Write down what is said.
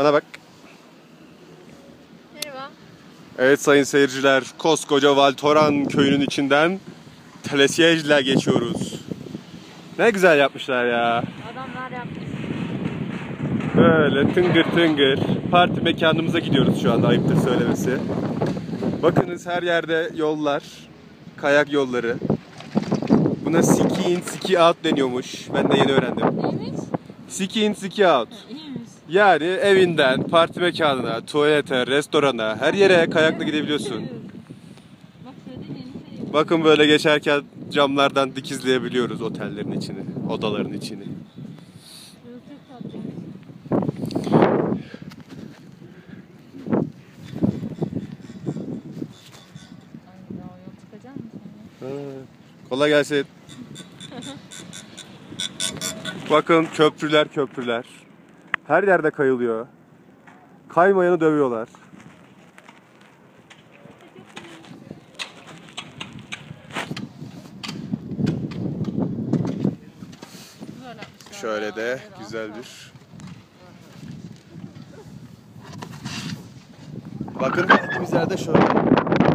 Bana bak. Merhaba. Evet sayın seyirciler, koskoca Valtoran köyünün içinden telesiyejle geçiyoruz. Ne güzel yapmışlar ya. Adamlar yapmış. Böyle tıngır tıngır. Parti mekanımıza gidiyoruz şu anda ayıptır söylemesi. Bakınız her yerde yollar. Kayak yolları. Buna ski in ski out deniyormuş. Ben de yeni öğrendim. Neymiş? Ski in ski out. Yani evinden parti mekanına, tuvalete, restorana her yere kayakla gidebiliyorsun. Bakın böyle geçerken camlardan dikizleyebiliyoruz otellerin içini, odaların içini. Ha, Kolay gelsin. Bakın köprüler köprüler. Her yerde kayılıyor. Kaymayanı dövüyorlar. Şöyle de güzel bir. Bakın gittiğimiz yerde şöyle.